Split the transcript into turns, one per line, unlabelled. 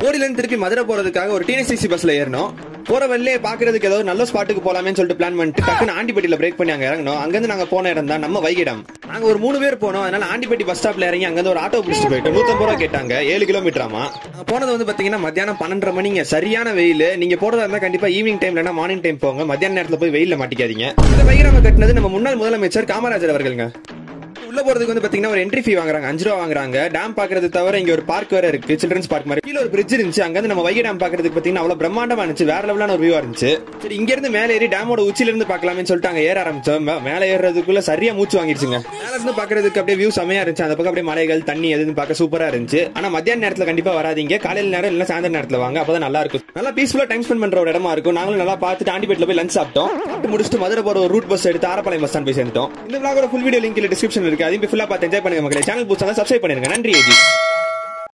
போடில இருந்து திருப்பி மதுரை போறதுக்காக ஒரு டிஎன்சிசி பஸ்ல ஏறணும். போற வழியே பாக்குறதுக்கு ஏதோ நல்ல ஸ்பாட்டுக்கு போலாமே சொல்லிட்டு பிளான் பண்ணிட்டு டக்குன்னு ஆண்டிப்பட்டியில பிரேக் பண்ணி அங்க இறங்கணும். அங்கிருந்து நாங்க போன இடம் தான் நம்ம வைகிடம். நாங்க ஒரு மூணு பேர் போனோம். அதனால ஆண்டிப்பட்டி பஸ் ஸ்டாப்ல இறங்கி அங்கிருந்து ஒரு ஆட்டோ பிடிச்சிட்டு போயிட்டு நூத்தம்பது ரூபா கேட்டாங்க. ஏழு கிலோமீட்டராமா போனது வந்து பாத்தீங்கன்னா மத்தியானம் பன்னெண்டரை மணிங்க. சரியான வெயில். நீங்க போறதா இருந்தா கண்டிப்பா ஈவினிங் டைம் இல்லைன்னா மார்னிங் டைம் போங்க. மத்தியான நேரத்துல போய் வெயில மாட்டிக்காதீங்க. இந்த வைகிராம கட்டினது நம்ம முன்னாள் முதலமைச்சர் காமராஜர் அவர்களுங்க. உள்ள போறதுக்கு வந்து பாத்தீங்கன்னா ஒரு என்ட்ரி ஃபீ வாங்குறாங்க. அஞ்சு ரூபா வாங்குறாங்க. டேம் பாக்குறது தவிர இங்க ஒரு பார்க் வேற இருக்கு. சில்ட்ரன்ஸ் பார்க் மாதிரி. கீழ ஒரு பிரிட்ஜ் இருந்துச்சு. அங்க நம்ம வைகை டேம் பாக்குறதுக்கு பாத்தீங்கன்னா அவ்வளவு பிரம்மாண்டமா இருந்துச்சு. வேற லெவலான ஒரு வியூவா இருந்துச்சு. சரி இங்க இருந்து மேல ஏறி டேமோட உச்சில இருந்து பாக்கலாமே சொல்லிட்டு அங்க ஏற ஆரம்பிச்சோம். மேல ஏறதுக்குள்ள சரியா மூச்சு வாங்கிடுச்சுங்க. இருந்து பாக்குறதுக்கு அப்படியே வியூ செமையா இருந்துச்சு. அந்த பக்கம் அப்படியே மலைகள் தண்ணி எதுன்னு பார்க்க சூப்பரா இருந்துச்சு. ஆனா மத்தியான நேரத்துல கண்டிப்பா வராதீங்க. காலையில நேரம் இல்ல சாயந்தர நேரத்துல வாங்க. அப்பதான் நல்லா இருக்கும். நல்லா பீஸ்ஃபுல்லா டைம் ஸ்பெண்ட் பண்ற ஒரு இடமா இருக்கும். நாங்களும் நல்லா பார்த்துட்டு ஆண்டிபேட்ல போய் லஞ்ச் சாப்பிட்டோம். சாப்பிட்டு முடிச்சுட்டு மதுரை போற ஒரு ரூட் பஸ் எடுத்து ஆரப்பாளையம் பஸ் ஸ்டாண்ட் போய் சேர்ந்துட்டோம். இந்த vlog full video link description இருக்கு. அதையும் ஃபுல்லா பார்த்து என்ஜாய் பண்ணுங்க மக்களே. சேனல் புதுசாக சப்ஸ்கிரைப் பண்ணிருங்க நன்றி ஏஜி